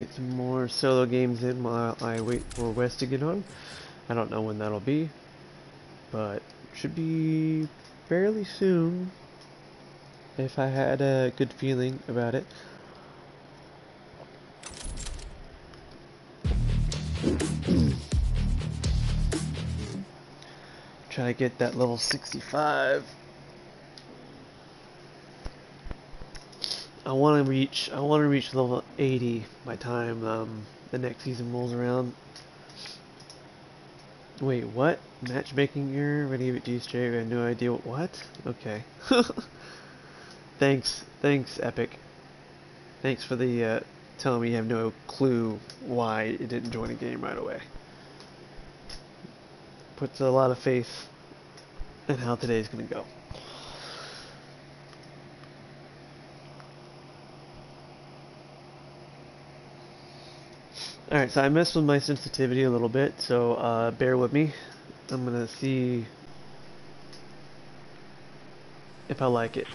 get some more solo games in while I wait for Wes to get on. I don't know when that'll be, but it should be fairly soon if I had a good feeling about it. Try to get that level 65. I want to reach I want to reach level 80 by time um, the next season rolls around. Wait, what? Matchmaking error? Ready to do straight? Have no idea what. what? Okay. Thanks, thanks, Epic. Thanks for the uh, telling me you have no clue why it didn't join the game right away. Puts a lot of faith in how today's gonna go. Alright, so I messed with my sensitivity a little bit, so uh, bear with me. I'm gonna see if I like it.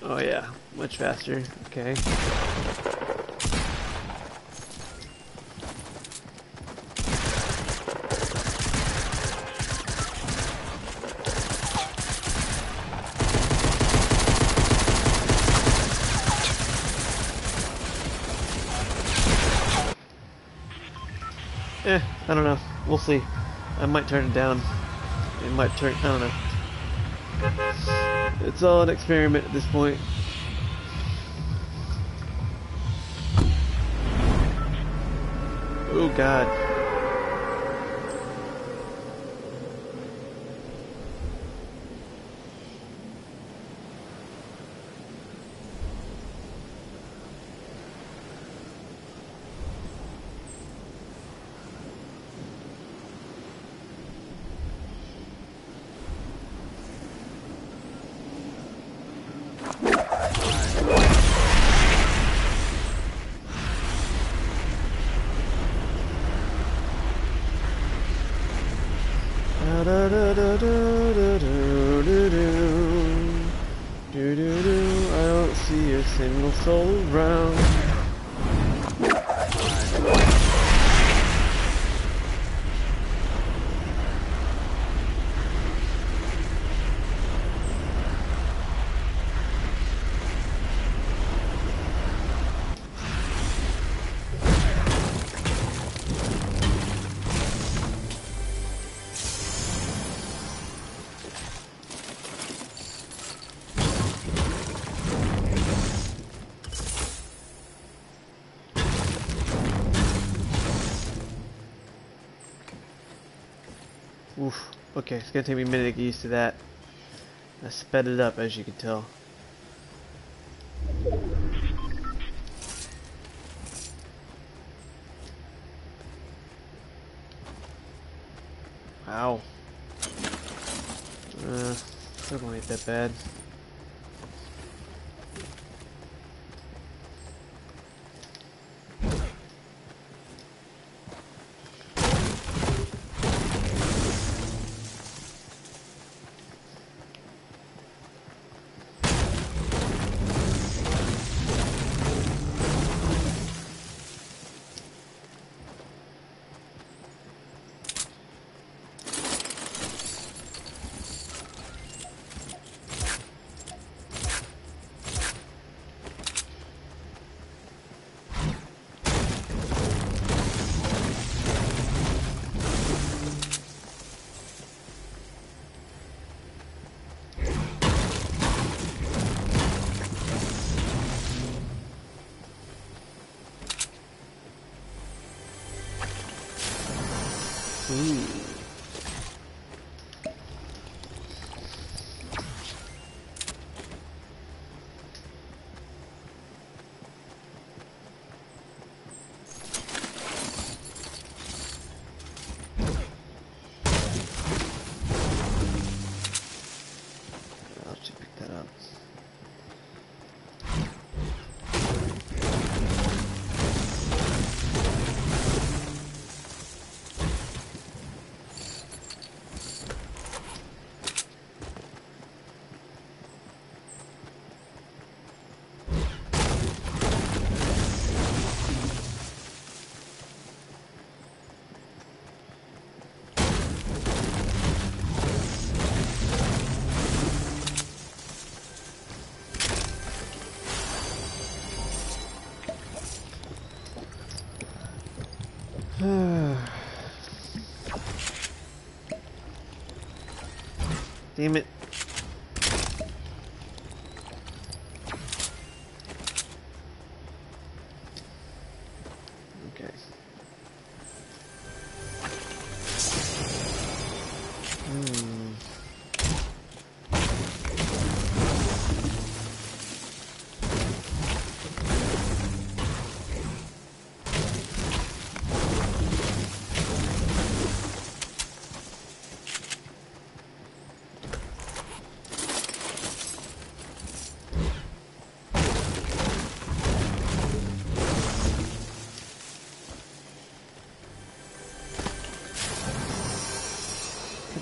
Oh yeah, much faster. Okay. Eh, I don't know. I might turn it down. It might turn. I don't know. It's all an experiment at this point. Oh God. Okay, it's gonna take me a minute to get used to that. I sped it up, as you can tell. Wow. Uh, still ain't that bad.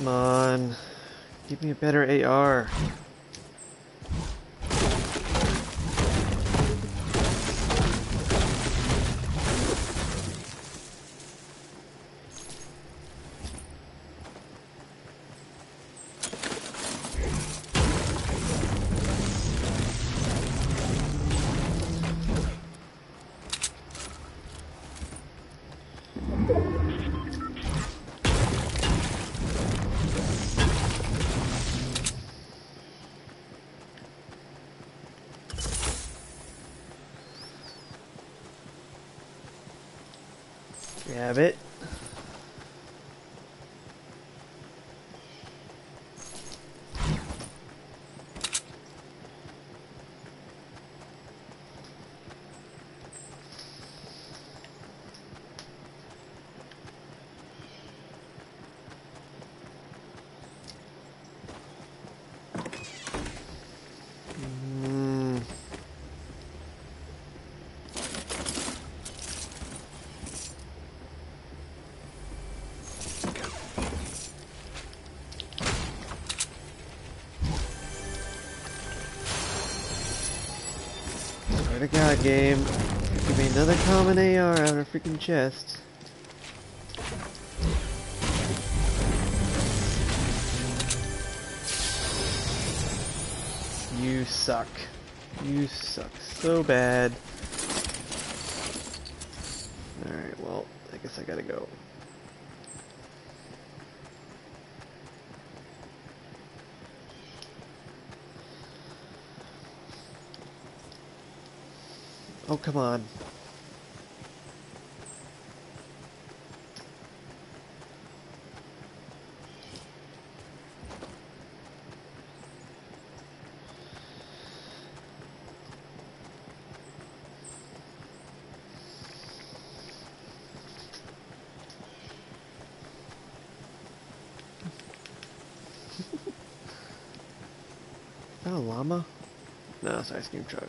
Come on. Give me a better AR. Game. Give me another common AR out of a freaking chest. You suck. You suck so bad. Alright, well, I guess I gotta go. Oh, come on. Is that a llama? No, it's an ice cream truck.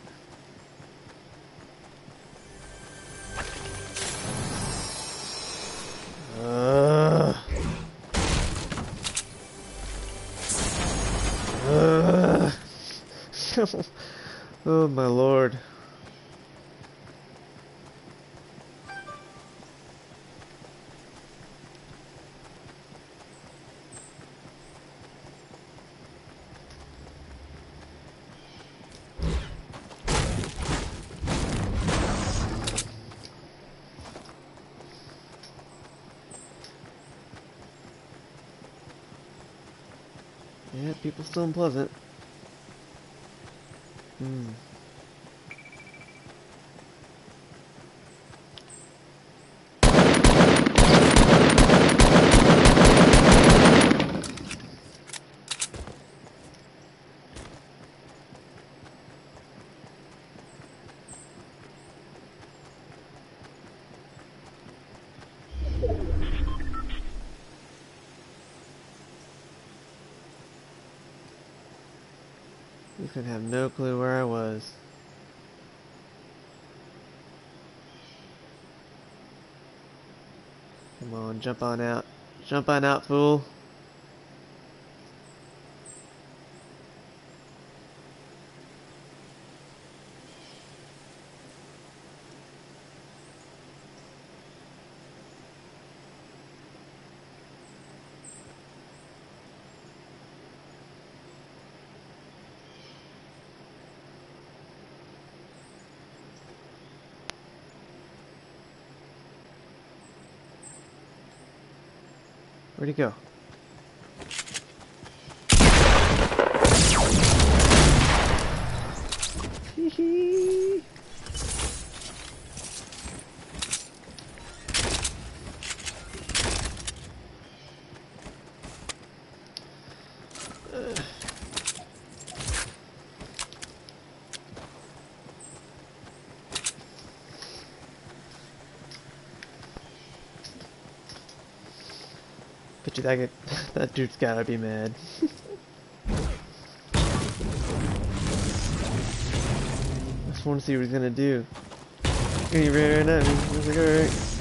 Oh my lord. Yeah, people still unpleasant. Hmm. He's gonna have no clue where I was. Come on, jump on out. Jump on out, fool. Where'd he go? You that get, that dude's gotta be mad. I just want to see what he's gonna do. He ran at me. I was like, alright.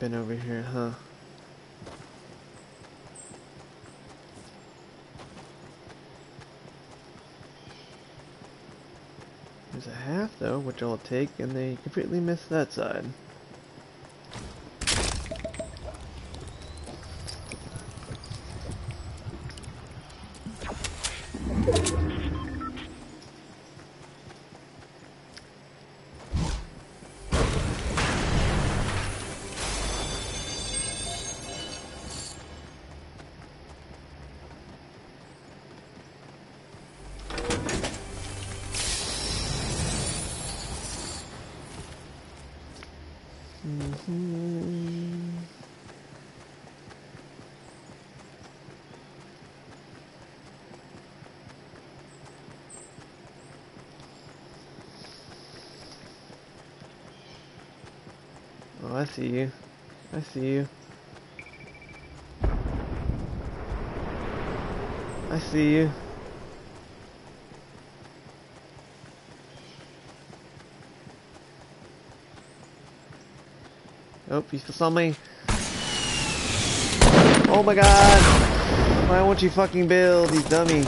Been over here, huh? There's a half though, which I'll take, and they completely missed that side. Oh, I see you. I see you. I see you. Oh, he still saw me. Oh my god! Why won't you fucking build, you dummy?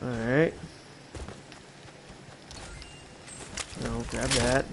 Alright. I'll grab that.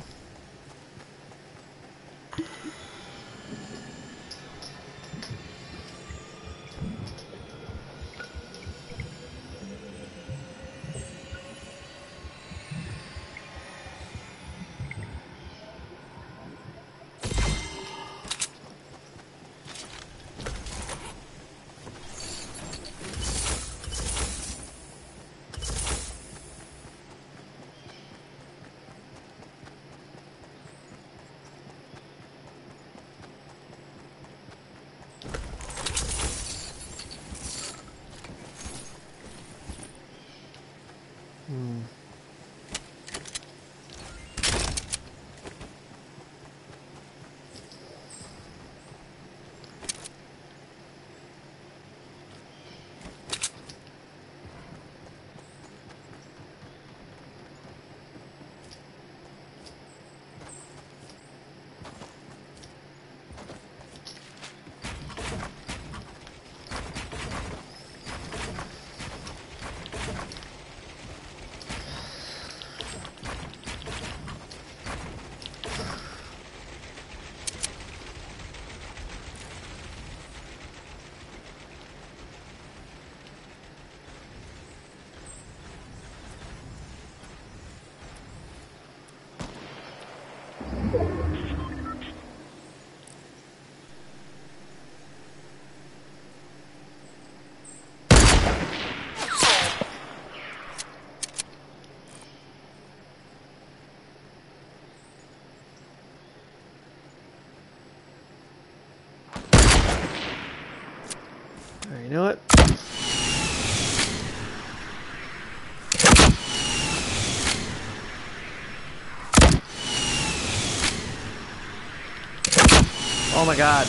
Oh my god.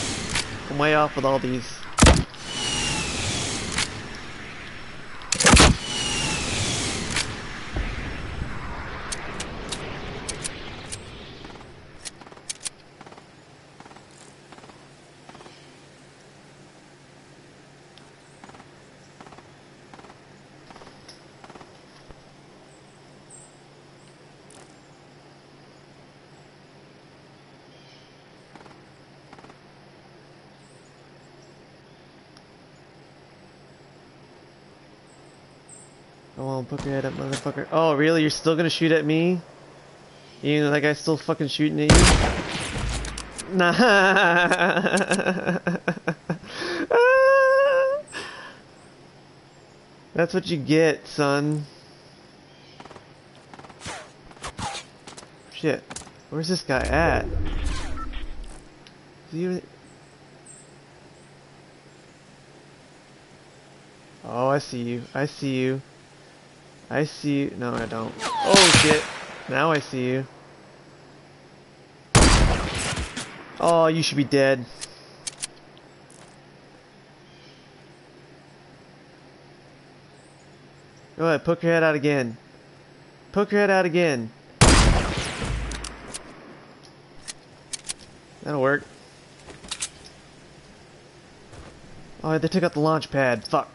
I'm way off with all these. On, poke your head up, motherfucker. Oh, really? You're still gonna shoot at me? You know that guy's still fucking shooting at you? Nah. That's what you get, son. Shit. Where's this guy at? He. Oh, I see you. I see you. I see you. No, I don't. Oh, shit. Now I see you. Oh, you should be dead. Go ahead, poke your head out again. Poke your head out again. That'll work. Oh, they took out the launch pad. Fuck.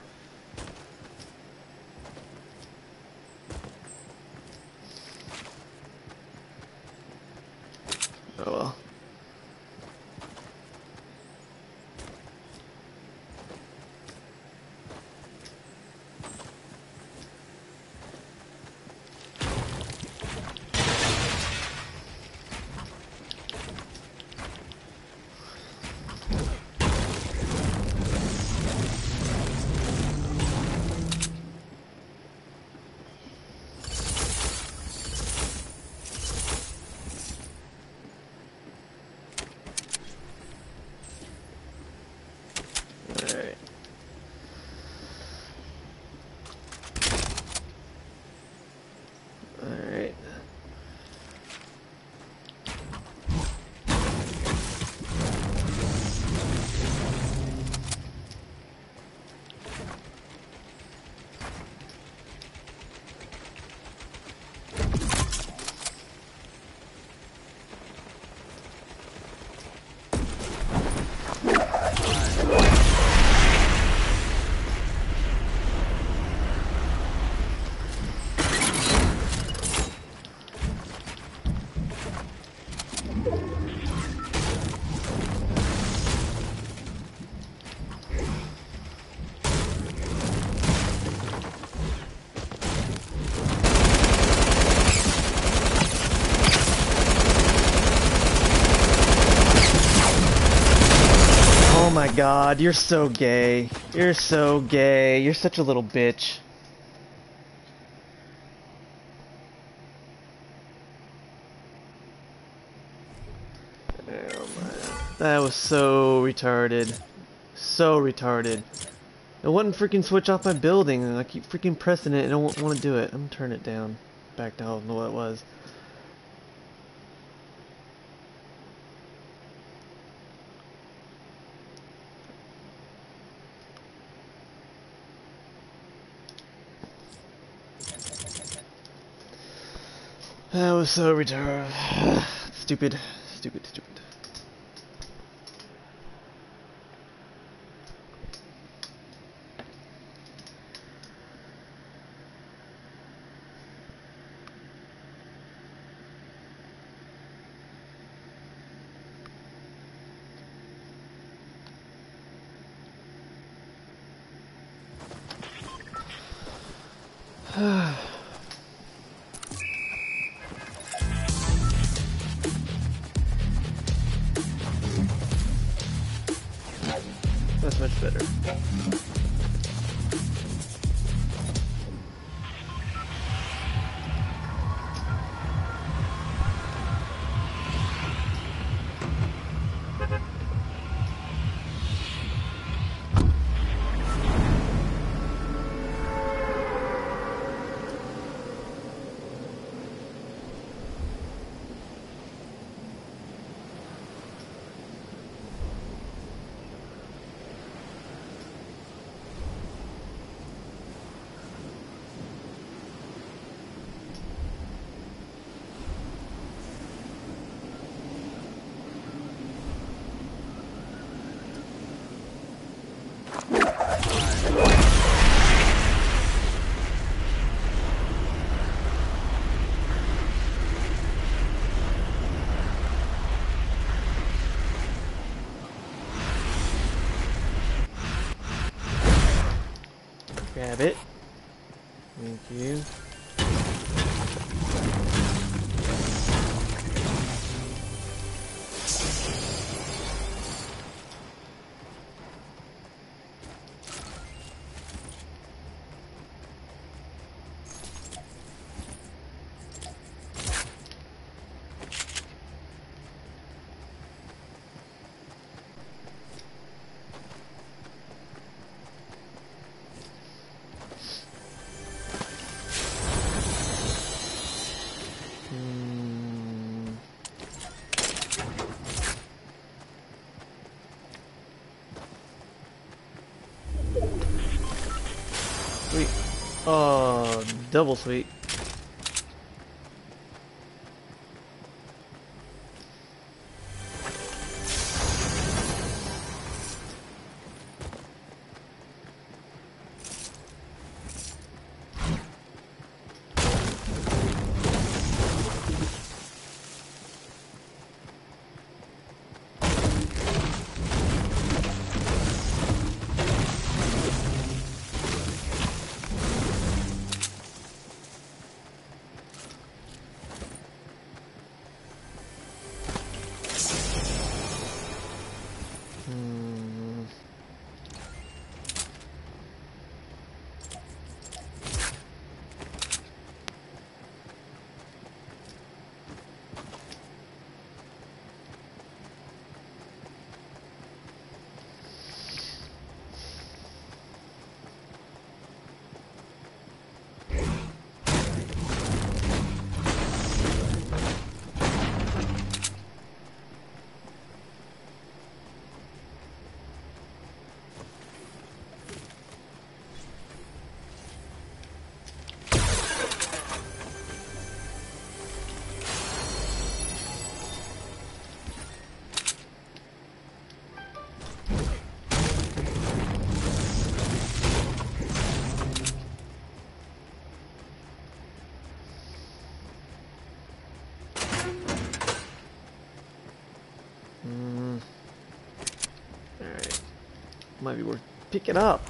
God, you're so gay. You're so gay. You're such a little bitch. That was so retarded. So retarded. It wouldn't freaking switch off my building and I keep freaking pressing it and I don't want to do it. I'm gonna turn it down. Back to what it was. That was so retarded. Stupid. Stupid, stupid. Double sweet. Might be worth picking up.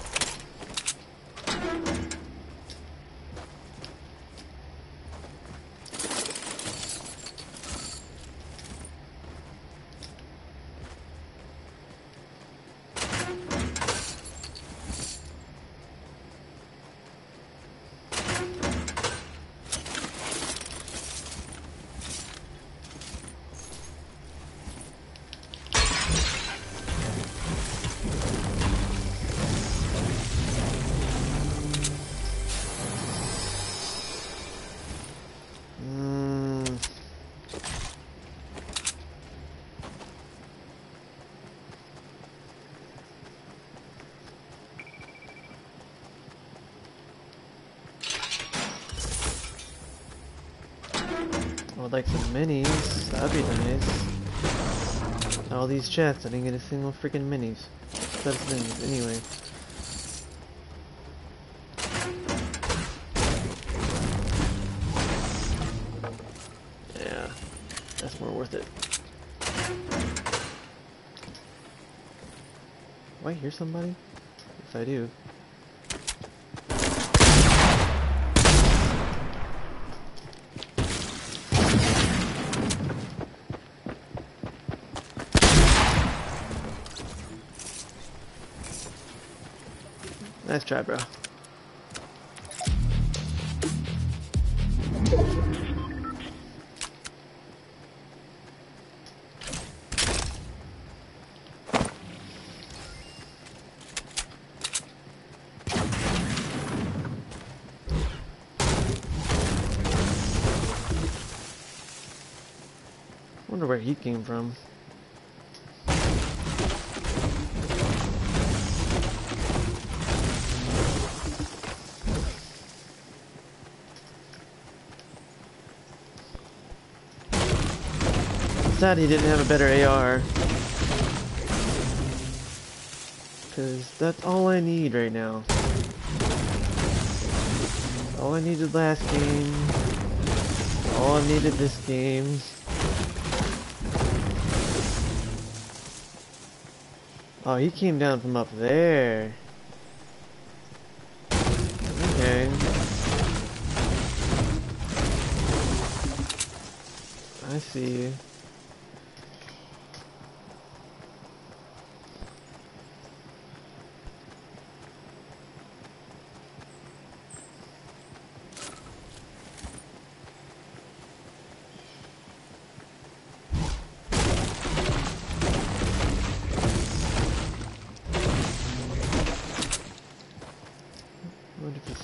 Like some minis. That'd be nice. All these chests, I didn't get a single freaking minis. That's minis, anyway. Yeah, that's more worth it. Do I hear somebody? If I do. Nice try, bro. wonder where he came from. Sad he didn't have a better AR. Cause that's all I need right now. All I needed last game. All I needed this game. Oh, he came down from up there. Okay. I see.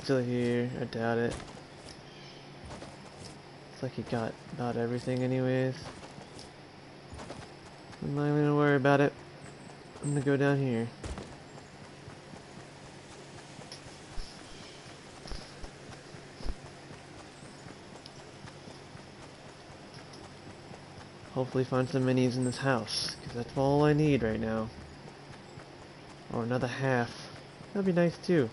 still here. I doubt it. It's like he got about everything anyways. I'm not even gonna worry about it. I'm gonna go down here. Hopefully find some minis in this house, because that's all I need right now. Or another half. That'd be nice too.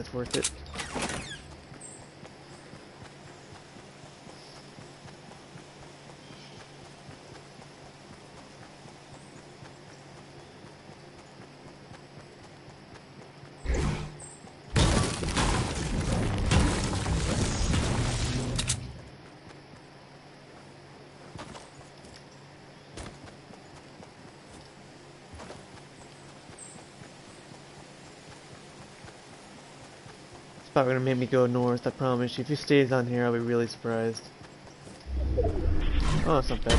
That's worth it. Probably gonna make me go north, I promise you. If he stays on here, I'll be really surprised. Oh, that's not bad.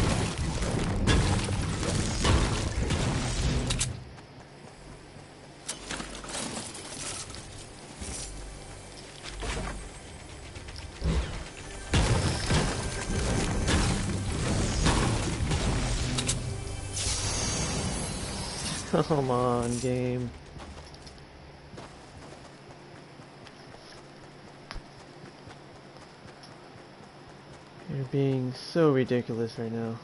Come on, game. You're being so ridiculous right now.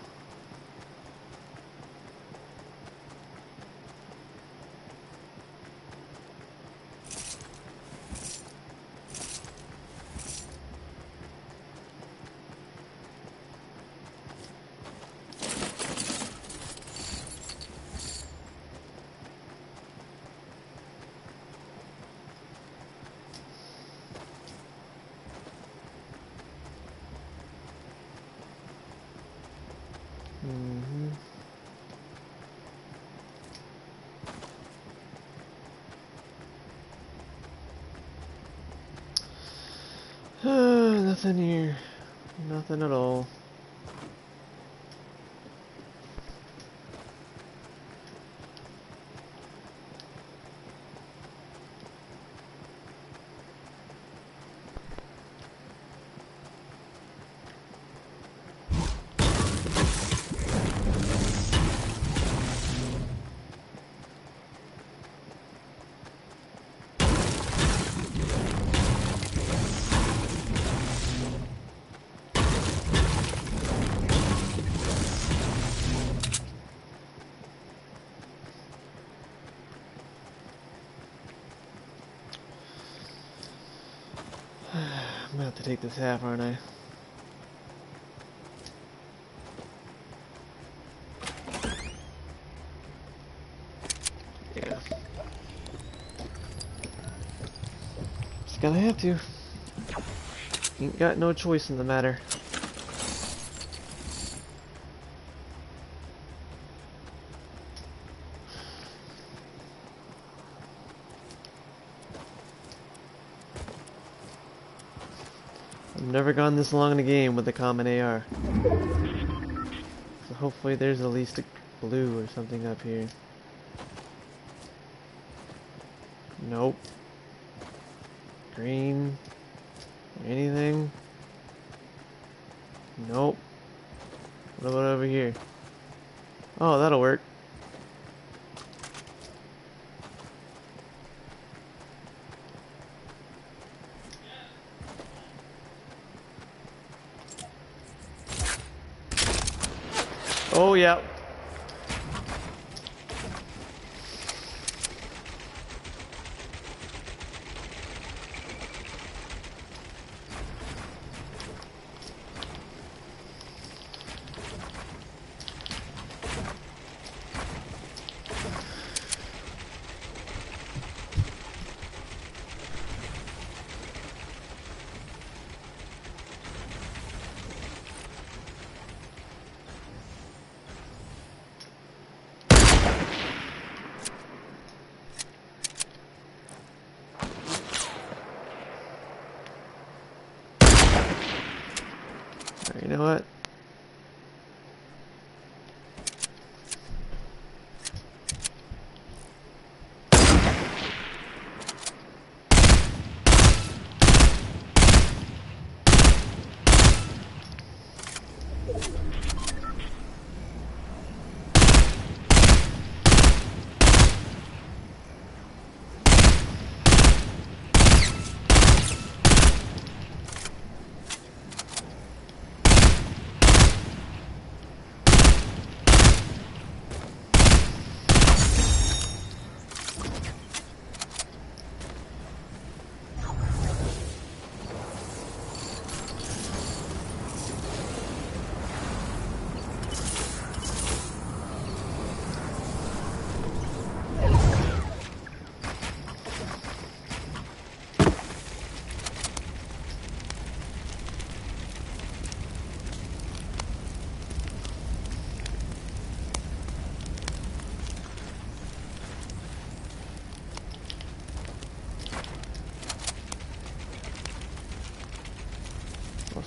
Nothing here. Nothing at all. Take this half, aren't I? Yeah. Just gonna have to. Ain't got no choice in the matter. Gone this long in a game with a common AR. So hopefully there's at least a blue or something up here.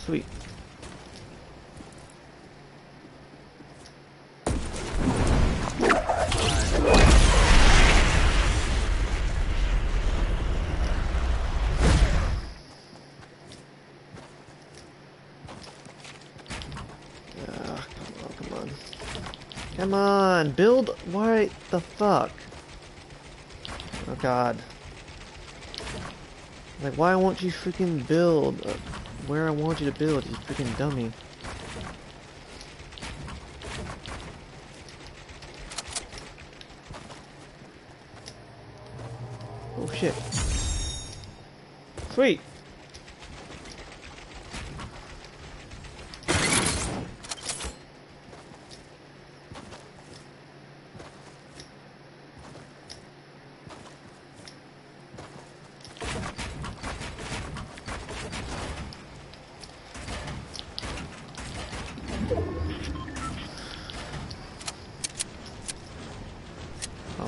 Sweet. Ah, come on, build. Why the fuck? Oh god. Like, why won't you freaking build where I want you to build, you freaking dummy? Oh shit. Sweet!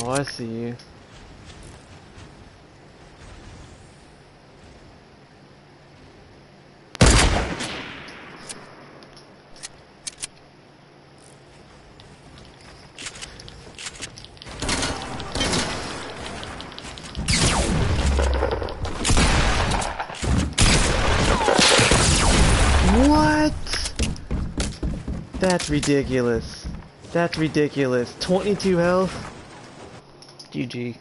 Oh, I see you. What? That's ridiculous. That's ridiculous. 22 health? GG.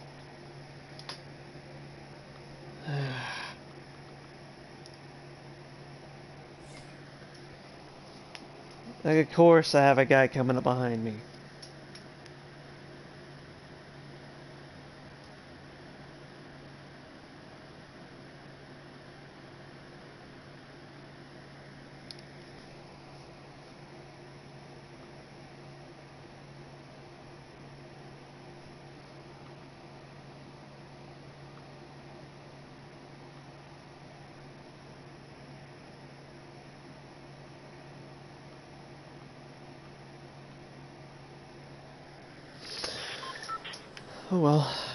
like, of course, I have a guy coming up behind me. Oh well.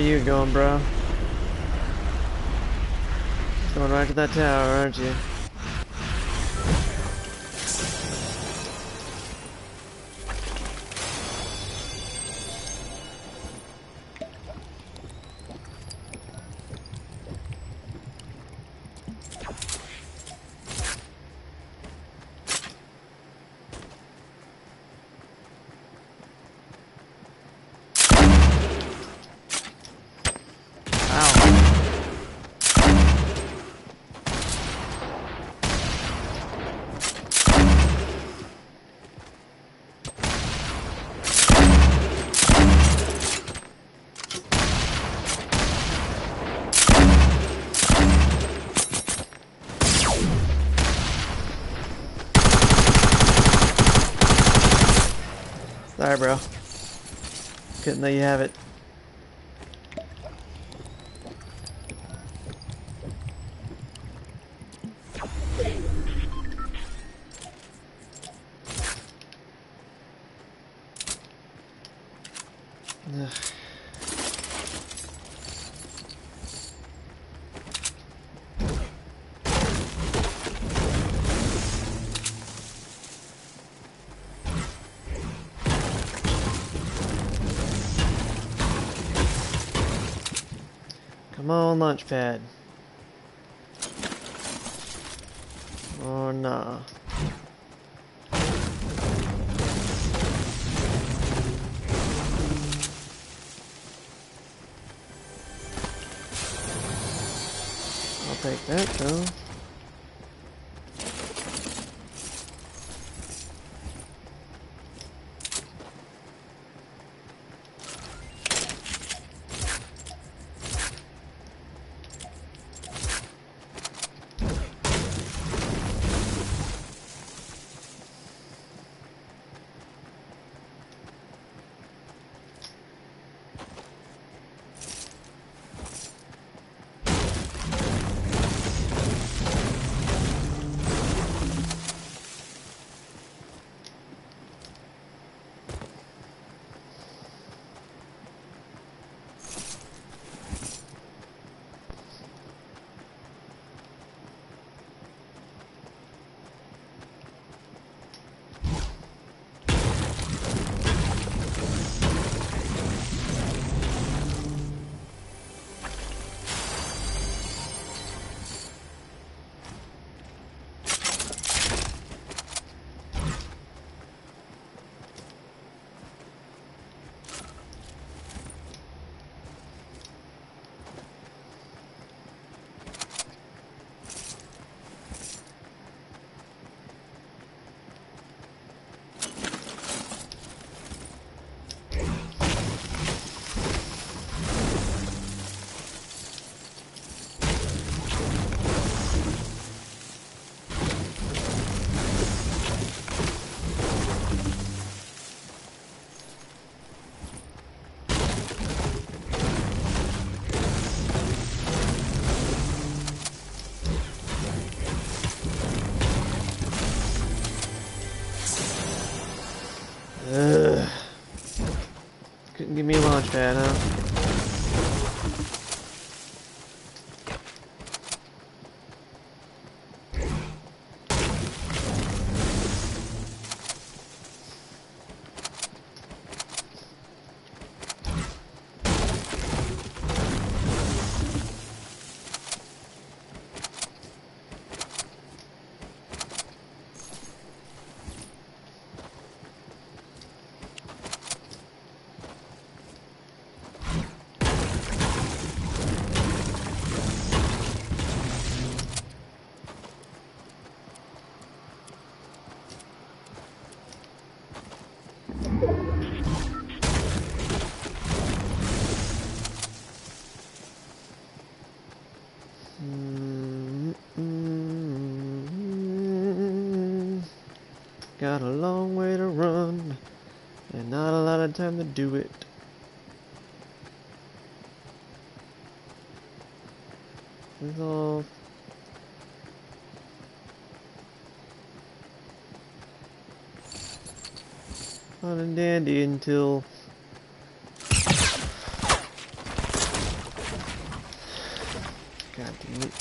You going, bro? Going right to that tower, aren't you? Sorry, bro. Couldn't let you have it. Launchpad. Give me a got a long way to run, and not a lot of time to do it. It's all fun and dandy until God damn it.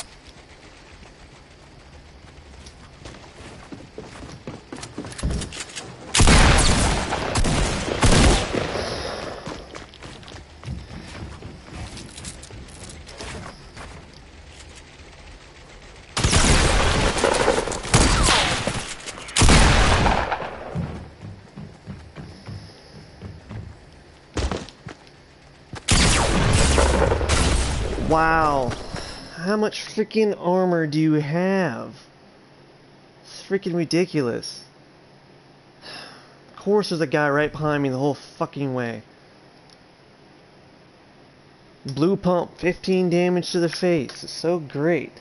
Wow. How much freaking armor do you have? It's freaking ridiculous. Of course there's a guy right behind me the whole fucking way. Blue pump, 15 damage to the face. It's so great.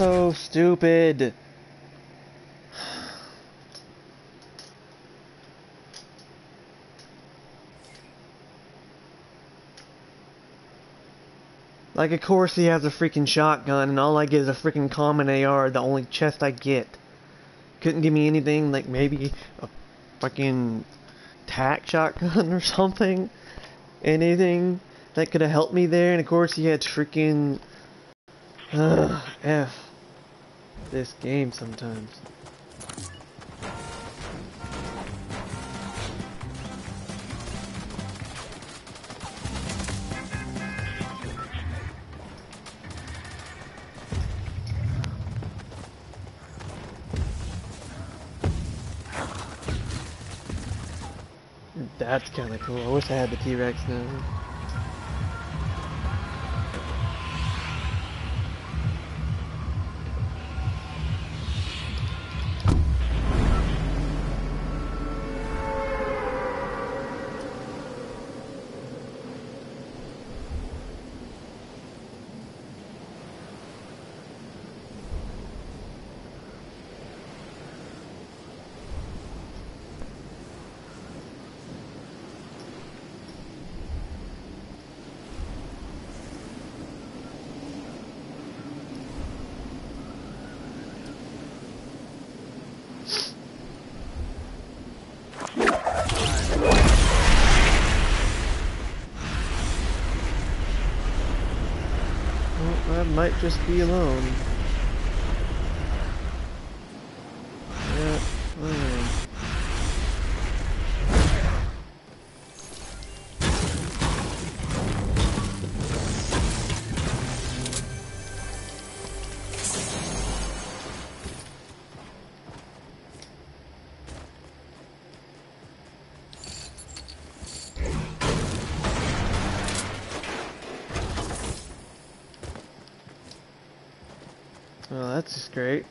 So stupid. Like, of course he has a freaking shotgun, and all I get is a freaking common AR, the only chest I get. Couldn't give me anything, like maybe a fucking tac shotgun or something. Anything that could have helped me there, and of course he had freaking Ugh, F. This game sometimes. That's kinda cool. I wish I had the T-Rex now. Just be alone. Great.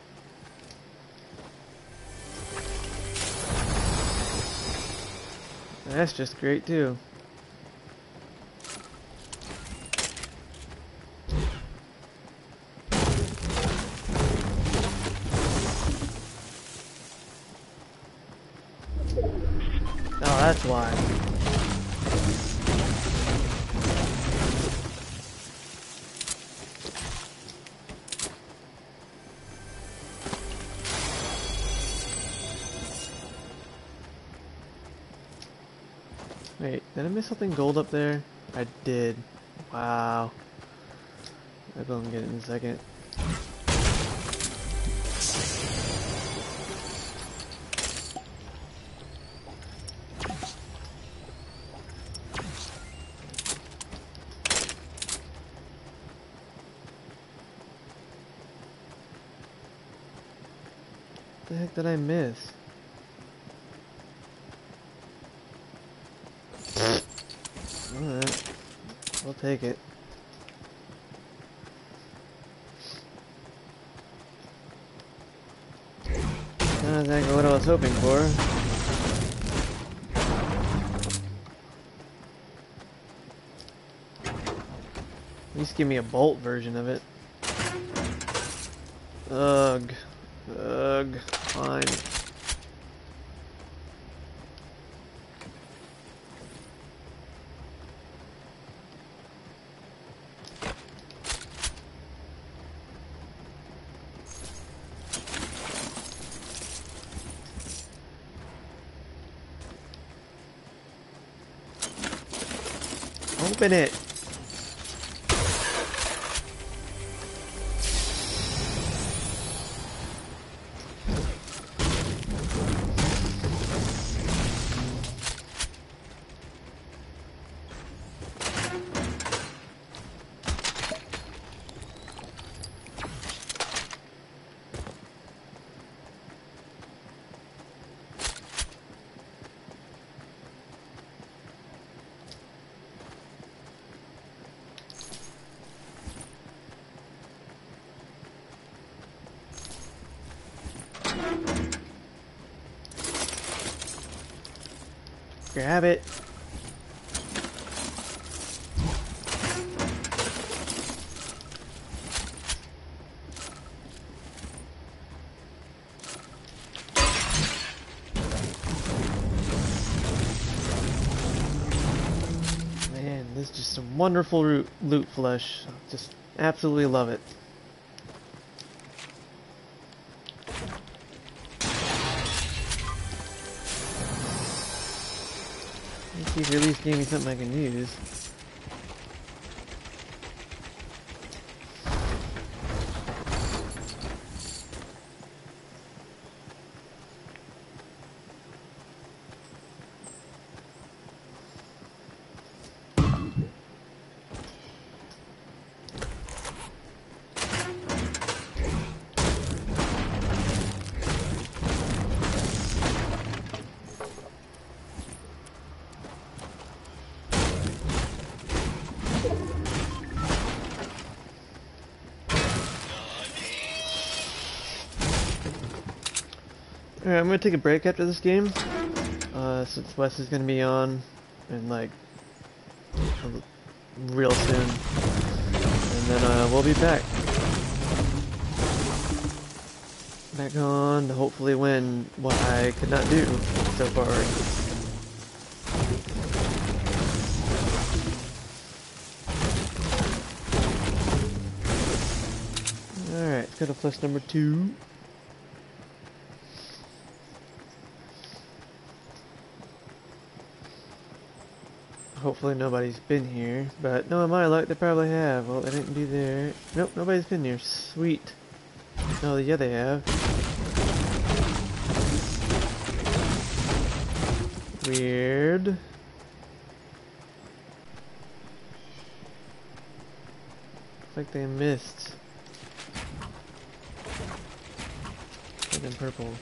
That's just great too. Wait, did I miss something gold up there? I did. Wow. I'll go and get it in a second. What the heck did I miss? Alright. We'll take it. Not exactly what I was hoping for. At least give me a bolt version of it. Ugh. Ugh. Fine. Open it. Grab it. Man, this is just some wonderful root, loot flush. Just absolutely love it. At least gave me something I can use. Alright, I'm gonna take a break after this game. Uh, since Wes is gonna be on in like real soon. And then uh, we'll be back. Back on to hopefully win what I could not do so far. Alright, let's go to plus number two. Hopefully nobody's been here, but no, my luck, they probably have. Well, they didn't do there. Nope, nobody's been here. Sweet. No, yeah, they have. Weird. Looks like they missed. Like in purple.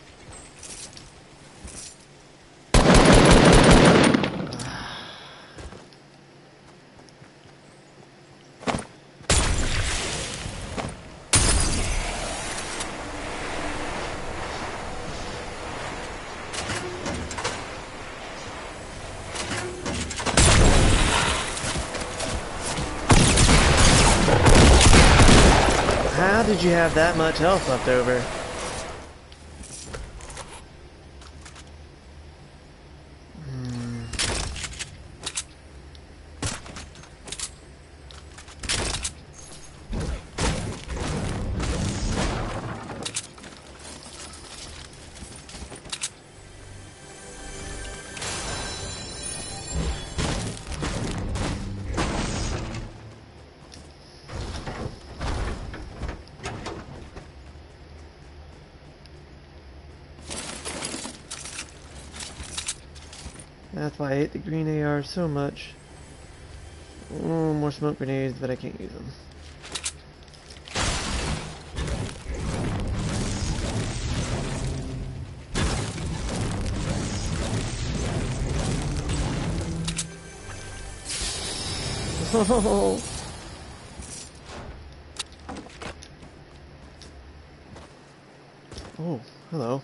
How did you have that much health left over? So much. Oh, more smoke grenades, but I can't use them. Oh. Oh, hello.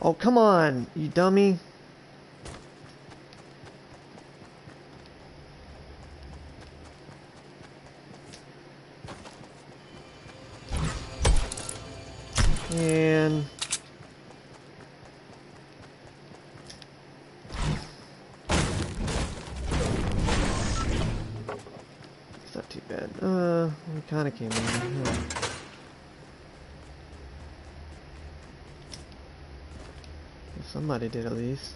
Oh, come on, you dummy. And... It's not too bad. Uh, we kinda came in. Yeah. Somebody did at least.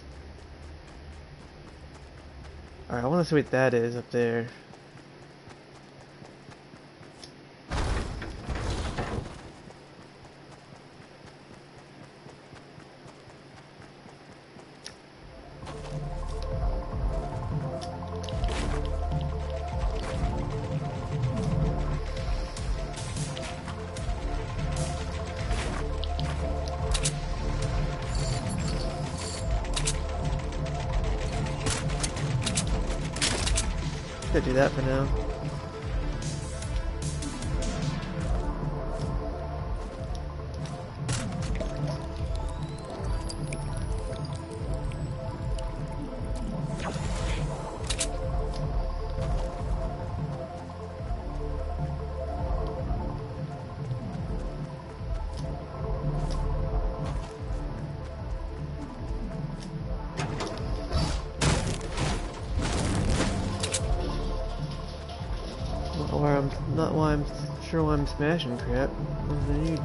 Alright, I want to see what that is up there. Smashing crap. I need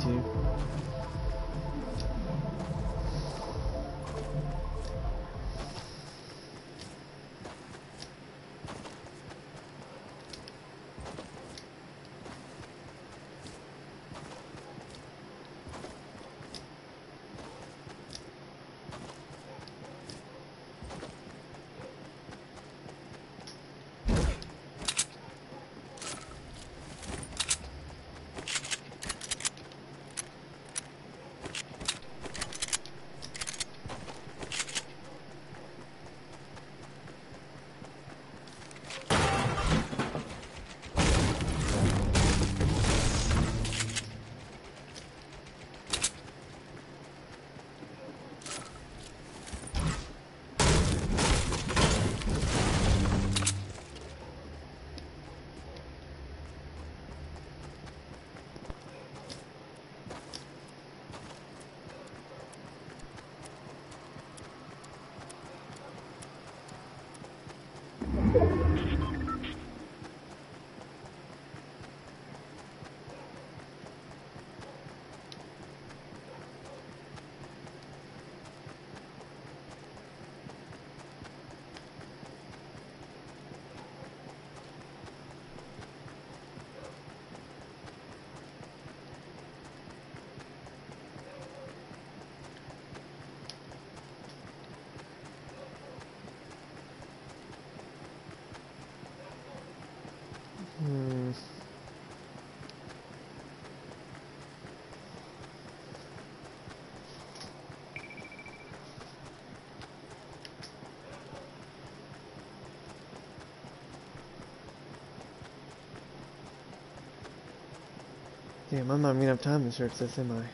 Damn, I'm not gonna have time to search this, am I?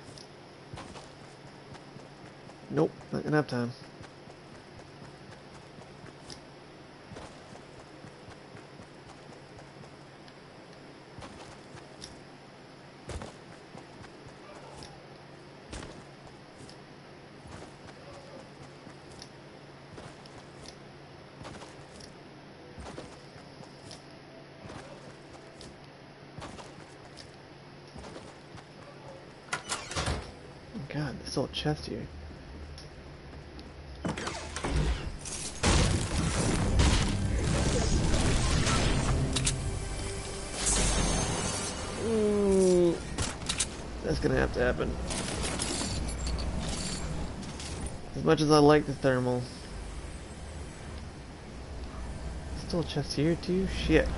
Nope, not gonna have time. God, this old chest here. That's gonna have to happen. As much as I like the thermal. Still a chest here too? Shit.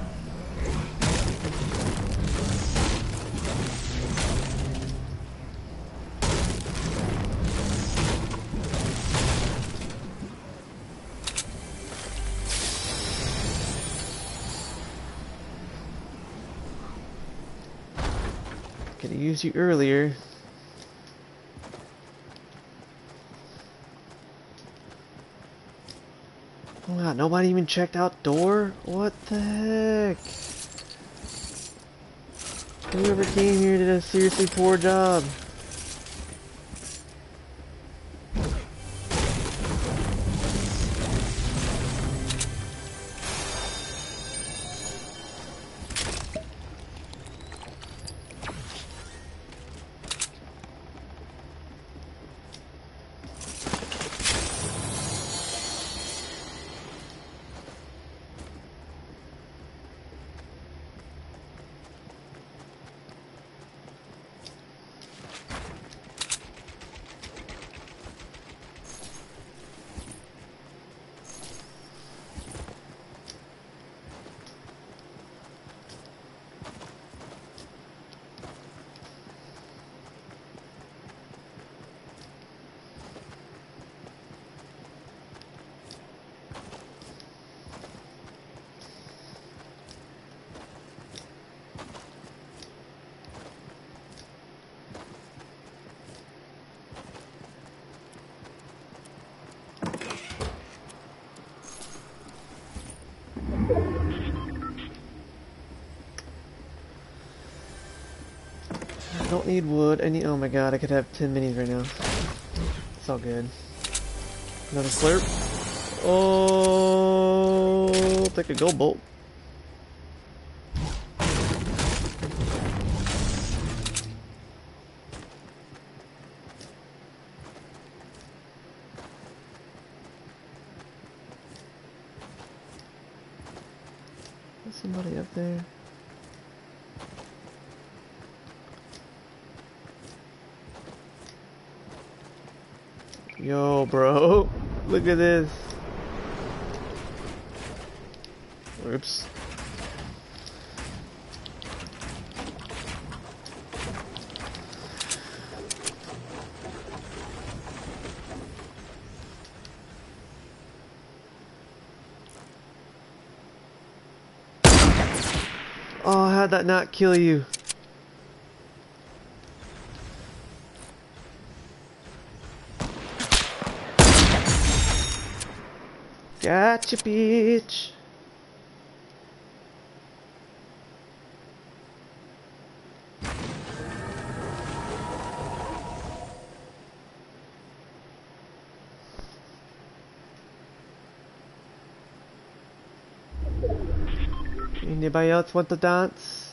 You earlier. Oh wow, nobody even checked out door? What the heck? Whoever came here did a seriously poor job. Don't need wood. I need. Oh my god, I could have 10 minis right now. It's all good. Another slurp. Oh, take a gold bolt. There's somebody up there. Yo, bro. Look at this. Oops. Oh, how'd that not kill you? Gotcha, bitch. Anybody else want to dance?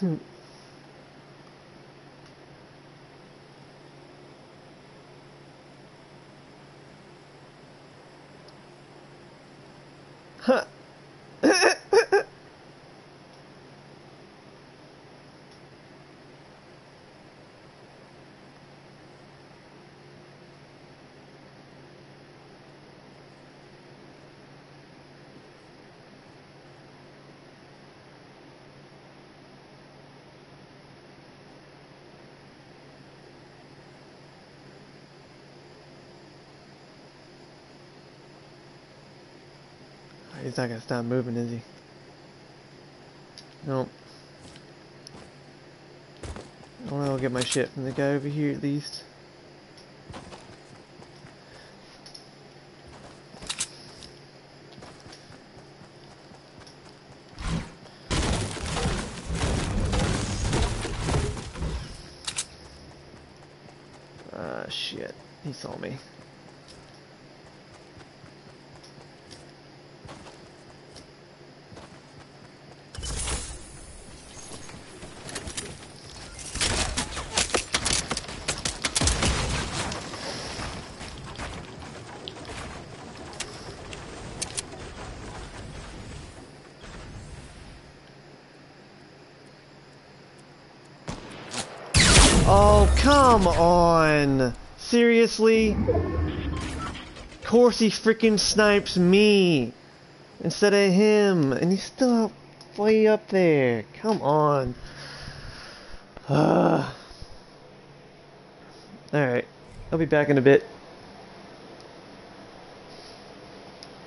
Huh. He's not gonna stop moving, is he? Nope. I I'll get my shit from the guy over here at least. Ah, shit. He saw me. Oh, come on! Seriously? Of course he freaking snipes me! Instead of him! And he's still up, way up there. Come on. Alright. I'll be back in a bit.